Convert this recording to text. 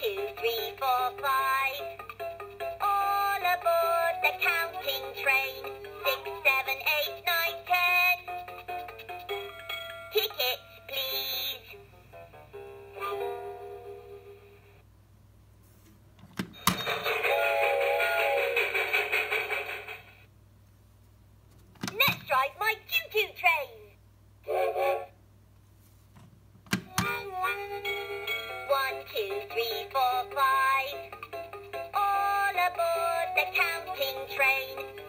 two, three, four, five. All aboard the counting train. Six, seven, eight, nine, ten. Tickets, please. Three, four, five. All aboard the counting train.